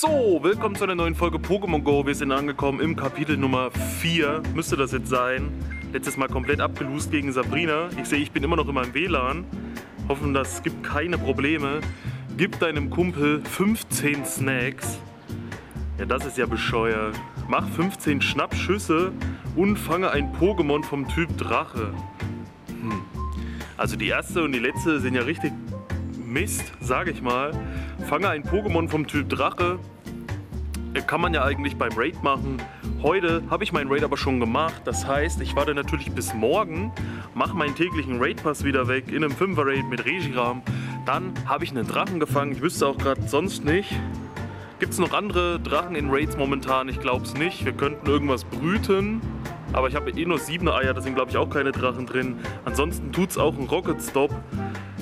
So, willkommen zu einer neuen Folge Pokémon Go. Wir sind angekommen im Kapitel Nummer 4. Müsste das jetzt sein. Letztes Mal komplett abgelust gegen Sabrina. Ich sehe, ich bin immer noch in meinem WLAN. Hoffen, das gibt keine Probleme. Gib deinem Kumpel 15 Snacks. Ja, das ist ja bescheuert. Mach 15 Schnappschüsse und fange ein Pokémon vom Typ Drache. Hm. Also die erste und die letzte sind ja richtig Mist, sage ich mal. Fange ein Pokémon vom Typ Drache. Kann man ja eigentlich beim Raid machen. Heute habe ich meinen Raid aber schon gemacht. Das heißt, ich warte natürlich bis morgen, mache meinen täglichen Raid-Pass wieder weg in einem 5er-Raid mit Regiram. Dann habe ich einen Drachen gefangen. Ich wüsste auch gerade sonst nicht. Gibt es noch andere Drachen in Raids momentan? Ich glaube es nicht. Wir könnten irgendwas brüten. Aber ich habe eh nur 7 Eier, da sind glaube ich auch keine Drachen drin. Ansonsten tut es auch ein Rocket Stop.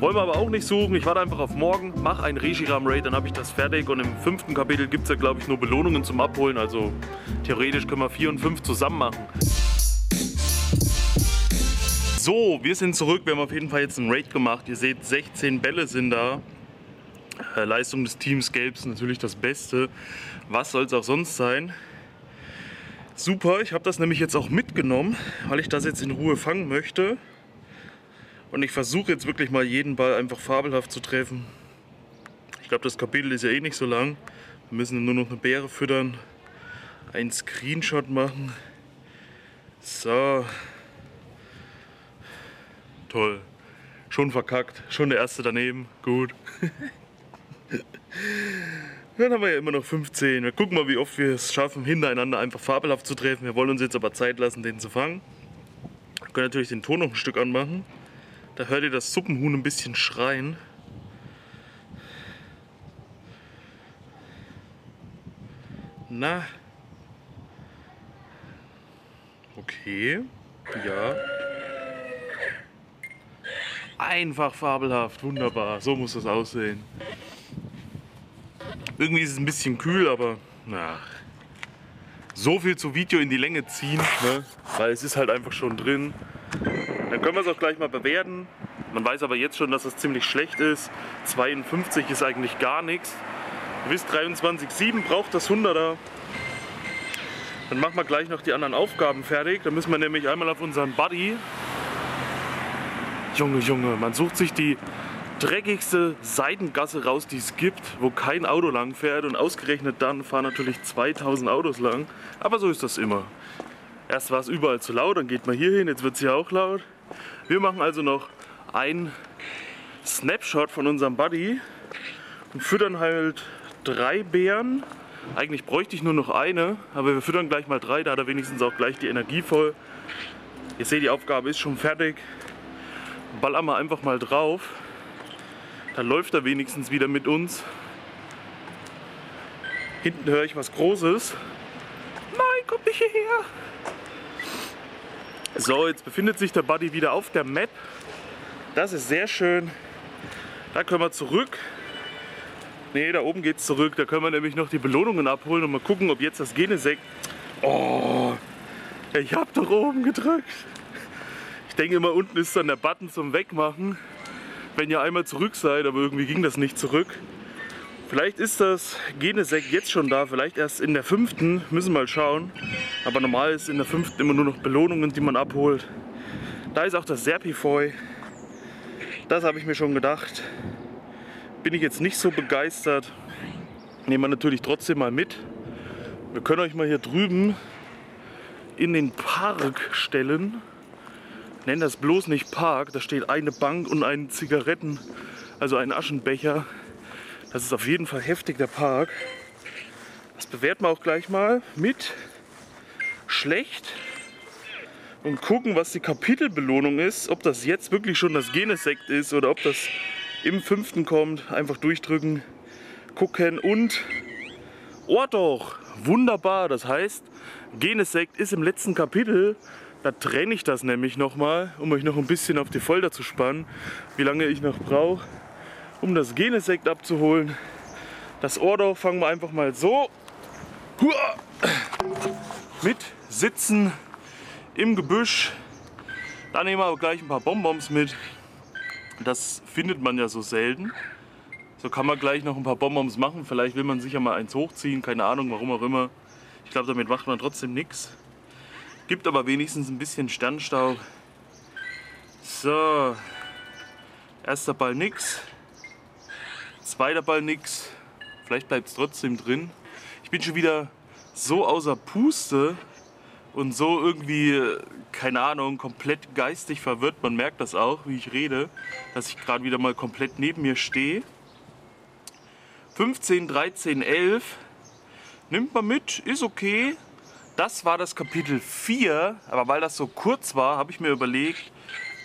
Wollen wir aber auch nicht suchen. Ich warte einfach auf morgen, mache ein Reshiram-Raid, dann habe ich das fertig. Und im fünften Kapitel gibt es ja, glaube ich, nur Belohnungen zum Abholen. Also theoretisch können wir 4 und 5 zusammen machen. So, wir sind zurück. Wir haben auf jeden Fall jetzt einen Raid gemacht. Ihr seht, 16 Bälle sind da. Äh, Leistung des Teams Gelb ist natürlich das Beste. Was soll es auch sonst sein? Super, ich habe das nämlich jetzt auch mitgenommen, weil ich das jetzt in Ruhe fangen möchte. Und ich versuche jetzt wirklich mal jeden Ball einfach fabelhaft zu treffen. Ich glaube, das Kapitel ist ja eh nicht so lang. Wir müssen nur noch eine Beere füttern, einen Screenshot machen. So. Toll. Schon verkackt. Schon der erste daneben. Gut. Dann haben wir ja immer noch 15. Wir gucken mal, wie oft wir es schaffen, hintereinander einfach fabelhaft zu treffen. Wir wollen uns jetzt aber Zeit lassen, den zu fangen. Wir können natürlich den Ton noch ein Stück anmachen. Da hört ihr das Suppenhuhn ein bisschen schreien. Na. Okay. Ja. Einfach fabelhaft. Wunderbar. So muss das aussehen. Irgendwie ist es ein bisschen kühl, aber na. So viel zu Video in die Länge ziehen, ne? weil es ist halt einfach schon drin. Dann können wir es auch gleich mal bewerten. Man weiß aber jetzt schon, dass es ziemlich schlecht ist. 52 ist eigentlich gar nichts. Wisst, 23,7 braucht das 100er. Dann machen wir gleich noch die anderen Aufgaben fertig. Dann müssen wir nämlich einmal auf unseren Buddy. Junge, Junge, man sucht sich die dreckigste Seitengasse raus, die es gibt, wo kein Auto lang fährt. Und ausgerechnet dann fahren natürlich 2000 Autos lang. Aber so ist das immer. Erst war es überall zu laut, dann geht man hier hin, jetzt wird es hier auch laut. Wir machen also noch ein Snapshot von unserem Buddy und füttern halt drei Bären. Eigentlich bräuchte ich nur noch eine, aber wir füttern gleich mal drei, da hat er wenigstens auch gleich die Energie voll. Ihr seht, die Aufgabe ist schon fertig. Ballern wir einfach mal drauf. Dann läuft er wenigstens wieder mit uns. Hinten höre ich was Großes. Nein, komm nicht hierher! So, jetzt befindet sich der Buddy wieder auf der Map. Das ist sehr schön. Da können wir zurück. Ne, da oben geht's zurück. Da können wir nämlich noch die Belohnungen abholen und mal gucken, ob jetzt das Genesekt... Oh, ich hab doch oben gedrückt. Ich denke immer, unten ist dann der Button zum Wegmachen, wenn ihr einmal zurück seid, aber irgendwie ging das nicht zurück. Vielleicht ist das Genesekt jetzt schon da, vielleicht erst in der fünften, müssen wir mal schauen. Aber normal ist in der fünften immer nur noch Belohnungen, die man abholt. Da ist auch das Serpifoi. Das habe ich mir schon gedacht. Bin ich jetzt nicht so begeistert. Nehmen wir natürlich trotzdem mal mit. Wir können euch mal hier drüben in den Park stellen. Nennen das bloß nicht Park. Da steht eine Bank und ein Zigaretten, also ein Aschenbecher. Das ist auf jeden Fall heftig, der Park. Das bewerten wir auch gleich mal mit schlecht und gucken, was die Kapitelbelohnung ist. Ob das jetzt wirklich schon das Genesekt ist oder ob das im fünften kommt. Einfach durchdrücken, gucken und... Oh doch, wunderbar. Das heißt, Genesekt ist im letzten Kapitel. Da trenne ich das nämlich nochmal, um euch noch ein bisschen auf die Folter zu spannen, wie lange ich noch brauche um das Genesekt abzuholen. Das Ordo fangen wir einfach mal so mit Sitzen im Gebüsch. Dann nehmen wir aber gleich ein paar Bonbons mit. Das findet man ja so selten. So kann man gleich noch ein paar Bonbons machen. Vielleicht will man sicher mal eins hochziehen, keine Ahnung, warum auch immer. Ich glaube, damit macht man trotzdem nichts. Gibt aber wenigstens ein bisschen Sternstaub. So, erster Ball nix, zweiter Ball nix. Vielleicht bleibt es trotzdem drin. Ich bin schon wieder so außer Puste und so irgendwie, keine Ahnung, komplett geistig verwirrt. Man merkt das auch, wie ich rede, dass ich gerade wieder mal komplett neben mir stehe. 15, 13, 11 nimmt man mit, ist okay. Das war das Kapitel 4, aber weil das so kurz war, habe ich mir überlegt,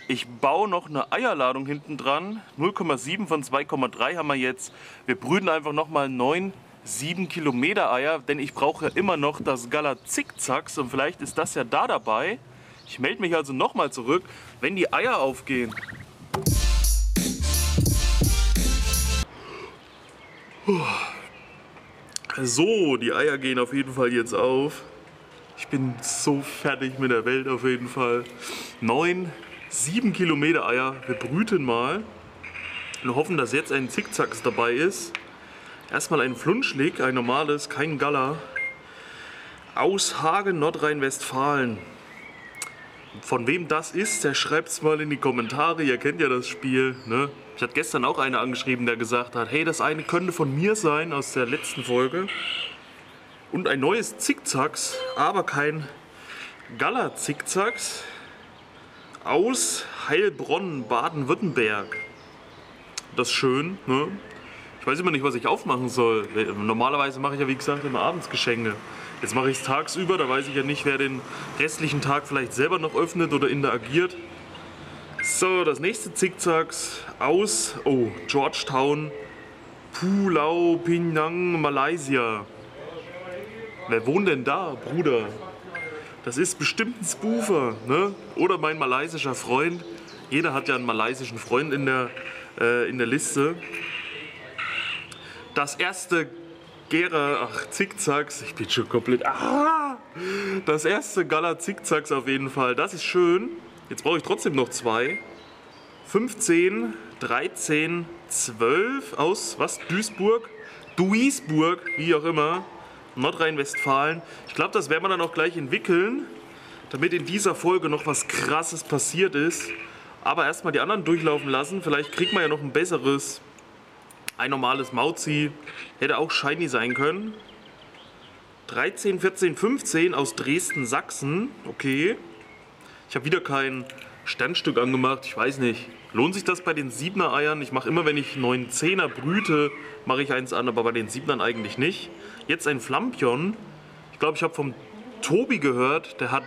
ich baue noch eine Eierladung hinten dran. 0,7 von 2,3 haben wir jetzt. Wir brüten einfach nochmal 9, 7 Kilometer Eier, denn ich brauche immer noch das Gala Zickzacks und vielleicht ist das ja da dabei. Ich melde mich also nochmal zurück, wenn die Eier aufgehen. So, die Eier gehen auf jeden Fall jetzt auf. Ich bin so fertig mit der Welt auf jeden Fall. Neun, sieben Kilometer Eier. Wir brüten mal und hoffen, dass jetzt ein Zickzacks dabei ist. Erstmal ein Flunschlig, ein normales, kein Gala. Aus Hagen, Nordrhein-Westfalen. Von wem das ist, der schreibt es mal in die Kommentare. Ihr kennt ja das Spiel. Ne? Ich hatte gestern auch einer angeschrieben, der gesagt hat, hey, das eine könnte von mir sein aus der letzten Folge. Und ein neues Zickzacks, aber kein Gala-Zickzacks aus Heilbronn, Baden-Württemberg. Das ist schön, ne? Ich weiß immer nicht, was ich aufmachen soll. Normalerweise mache ich ja, wie gesagt, immer abends Geschenke. Jetzt mache ich es tagsüber, da weiß ich ja nicht, wer den restlichen Tag vielleicht selber noch öffnet oder interagiert. So, das nächste Zickzacks aus, oh, Georgetown, Pulau Pinang, Malaysia. Wer wohnt denn da, Bruder? Das ist bestimmt ein Spoofer, ne? Oder mein malaysischer Freund. Jeder hat ja einen malaysischen Freund in der, äh, in der Liste. Das erste Gera, ach, Zickzacks, ich bin schon komplett, ah! Das erste Gala Zickzacks auf jeden Fall, das ist schön. Jetzt brauche ich trotzdem noch zwei. 15, 13, 12 aus, was, Duisburg? Duisburg, wie auch immer. Nordrhein-Westfalen. Ich glaube, das werden wir dann auch gleich entwickeln, damit in dieser Folge noch was Krasses passiert ist. Aber erstmal die anderen durchlaufen lassen. Vielleicht kriegt man ja noch ein besseres. Ein normales Mauzi hätte auch shiny sein können. 13, 14, 15 aus Dresden, Sachsen. Okay. Ich habe wieder kein Sternstück angemacht. Ich weiß nicht. Lohnt sich das bei den 7er Eiern? Ich mache immer, wenn ich 9 10er brüte, mache ich eins an, aber bei den 7ern eigentlich nicht. Jetzt ein Flampion. Ich glaube, ich habe vom Tobi gehört, der hat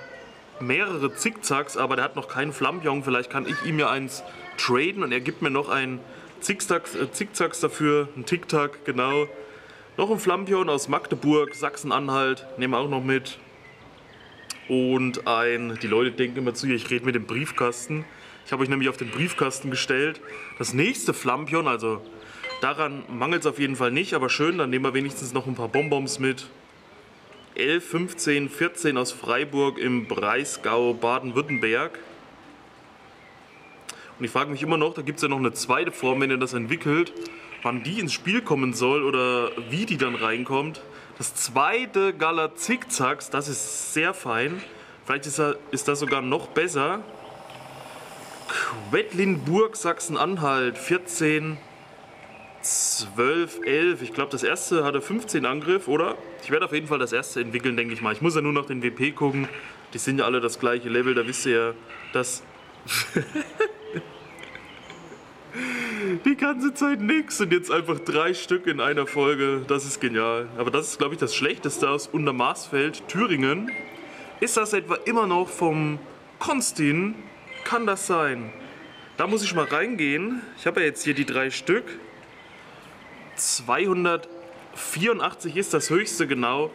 mehrere Zickzacks, aber der hat noch keinen Flampion. Vielleicht kann ich ihm ja eins traden und er gibt mir noch ein Zickzacks, äh, Zickzacks dafür, ein Tic-Tac, genau. Noch ein Flampion aus Magdeburg, Sachsen-Anhalt, nehmen wir auch noch mit. Und ein, die Leute denken immer zu, ich rede mit dem Briefkasten. Ich habe euch nämlich auf den Briefkasten gestellt. Das nächste Flampion, also Daran mangelt es auf jeden Fall nicht, aber schön, dann nehmen wir wenigstens noch ein paar Bonbons mit. 11, 15, 14 aus Freiburg im Breisgau, Baden-Württemberg. Und ich frage mich immer noch, da gibt es ja noch eine zweite Form, wenn ihr das entwickelt, wann die ins Spiel kommen soll oder wie die dann reinkommt. Das zweite Gala Zickzacks, das ist sehr fein. Vielleicht ist, das sogar noch besser. Quedlinburg, Sachsen-Anhalt, 14, 12, 11. Ich glaube, das erste hatte 15 Angriff, oder? Ich werde auf jeden Fall das erste entwickeln, denke ich mal. Ich muss ja nur noch den WP gucken. Die sind ja alle das gleiche Level. Da wisst ihr ja, dass... die ganze Zeit nix und jetzt einfach drei Stück in einer Folge. Das ist genial. Aber das ist, glaube ich, das Schlechteste aus Untermaßfeld, Thüringen. Ist das etwa immer noch vom Konstin? Kann das sein? Da muss ich mal reingehen. Ich habe ja jetzt hier die drei Stück. 284 ist das höchste genau.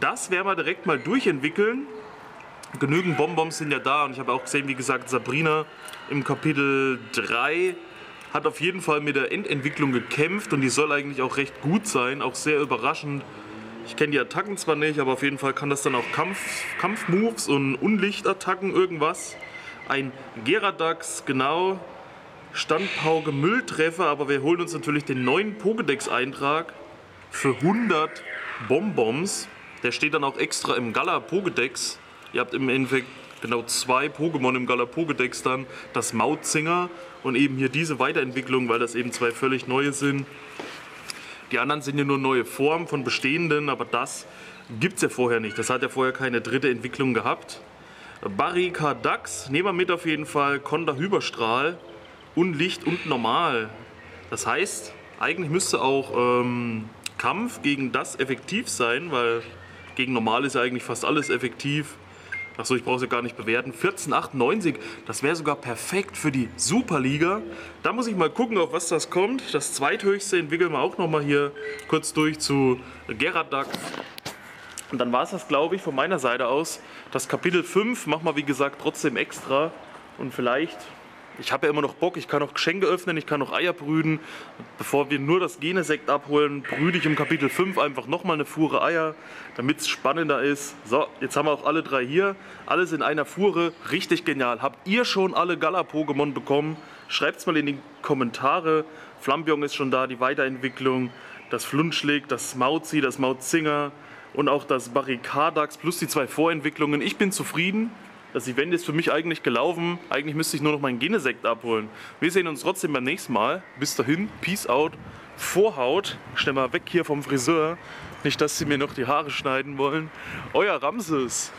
Das werden wir direkt mal durchentwickeln. Genügend Bonbons sind ja da und ich habe auch gesehen, wie gesagt, Sabrina im Kapitel 3 hat auf jeden Fall mit der Endentwicklung gekämpft und die soll eigentlich auch recht gut sein, auch sehr überraschend. Ich kenne die Attacken zwar nicht, aber auf jeden Fall kann das dann auch Kampf, Kampfmoves und Unlichtattacken irgendwas. Ein Geradax, genau. Standpauke Mülltreffer, aber wir holen uns natürlich den neuen Pokédex-Eintrag für 100 Bonbons. Der steht dann auch extra im Gala Pokédex. Ihr habt im Endeffekt genau zwei Pokémon im Gala Pokédex dann. Das Mautzinger und eben hier diese Weiterentwicklung, weil das eben zwei völlig neue sind. Die anderen sind ja nur neue Formen von bestehenden, aber das gibt es ja vorher nicht. Das hat ja vorher keine dritte Entwicklung gehabt. Barricadax, nehmen wir mit auf jeden Fall. Konda Hyperstrahl, Unlicht und Normal. Das heißt, eigentlich müsste auch ähm, Kampf gegen das effektiv sein, weil gegen Normal ist ja eigentlich fast alles effektiv. Achso, ich brauche es ja gar nicht bewerten. 14,98, das wäre sogar perfekt für die Superliga. Da muss ich mal gucken, auf was das kommt. Das zweithöchste entwickeln wir auch nochmal hier kurz durch zu Geradax. Und dann war es das, glaube ich, von meiner Seite aus. Das Kapitel 5 machen wir, wie gesagt, trotzdem extra. Und vielleicht, ich habe ja immer noch Bock, ich kann noch Geschenke öffnen, ich kann noch Eier brüten. Bevor wir nur das Genesekt abholen, brüte ich im Kapitel 5 einfach nochmal eine Fuhre Eier, damit es spannender ist. So, jetzt haben wir auch alle drei hier. Alles in einer Fuhre. Richtig genial. Habt ihr schon alle Gala-Pokémon bekommen? Schreibt es mal in die Kommentare. Flambion ist schon da, die Weiterentwicklung. Das Flunschlig, das Mauzi, das Mautzinger und auch das Barricadax plus die zwei Vorentwicklungen. Ich bin zufrieden. Das Event ist für mich eigentlich gelaufen. Eigentlich müsste ich nur noch meinen Genesekt abholen. Wir sehen uns trotzdem beim nächsten Mal. Bis dahin, Peace out. Vorhaut. Schnell mal weg hier vom Friseur. Nicht, dass sie mir noch die Haare schneiden wollen. Euer Ramses.